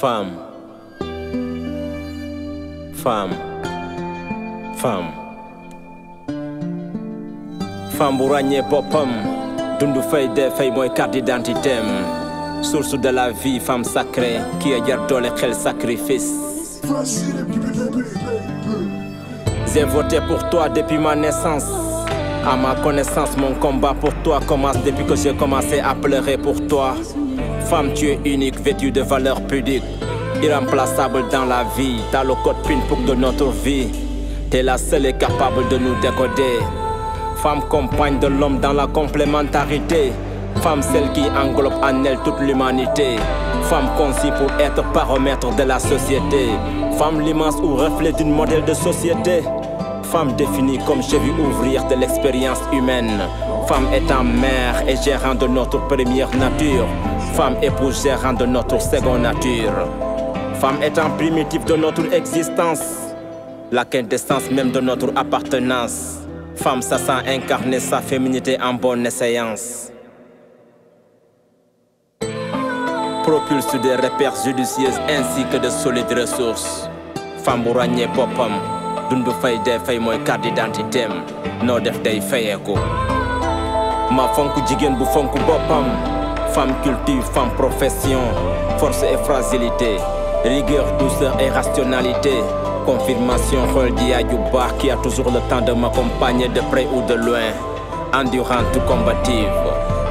Femme. Femme. Femme. Femme bu ràññee boppam dundu fay dee fay mooy carte d'identité source de la vie femme sacrée qui a jar doole xel sacrifice. J'ai voté pour toi depuis ma naissance. À ma connaissance, mon combat pour toi commence depuis que j'ai commencé à pleurer pour toi. Femme, tu es unique, vêtue de valeurs pudiques, irremplaçable dans la vie. T'as le code PIN pour de notre vie. T'es la seule et capable de nous décoder. Femme, compagne de l'homme dans la complémentarité. Femme, celle qui englobe en elle toute l'humanité. Femme conçue pour être paramètre de la société. Femme, l'immense ou reflet d'une modèle de société. Femme définie comme cheville ouvrière de l'expérience humaine. Femme étant mère et gérant de notre première nature. Femme épouse gérant de notre seconde nature. Femme étant primitive de notre existence. La quintessence même de notre appartenance. Femme sachant incarner sa féminité en bonne séance. Propulse des repères judicieux ainsi que de solides ressources. Femme bu ràññee boppam. dundu fay dee fay mooy carte d'identité am noo def ma femme culture femme profession. Force et fragilité. Rigueur douceur et rationalité. Confirmation yaay ju baax qui a toujours le temps de m'accompagner de près ou de loin. Endurante combative.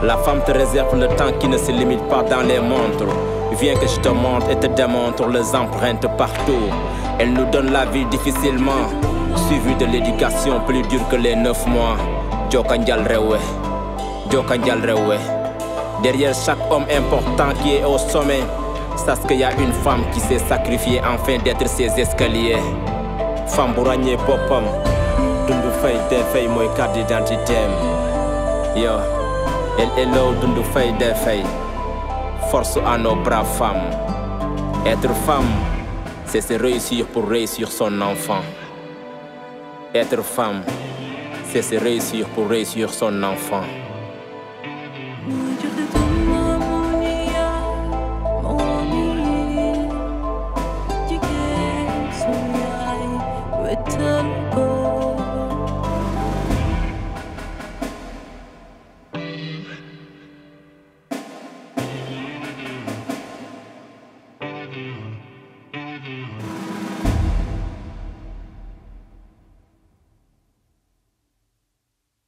La femme te réserve le temps qui ne se limite pas dans les montres. Viens que je te montre et te démontre les empreintes partout. Elle nous donne la vie difficilement, suivi de l'éducation plus dure que les neuf mois. Djokanjal Rewe, Rewe. Derrière chaque homme important qui est au sommet, sache qu'il y a une femme qui s'est sacrifiée afin d'être ses escaliers. Femme bouragné popam, dundu fay de fay moy carte d'identité. Yo, elle est là dundu fay de fay. Force à nos braves femmes. Être femme, c'est se réussir pour réussir son enfant. Être femme, c'est se réussir pour réussir son enfant. eternal.